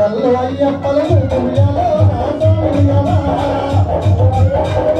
Hello, I am Palo, I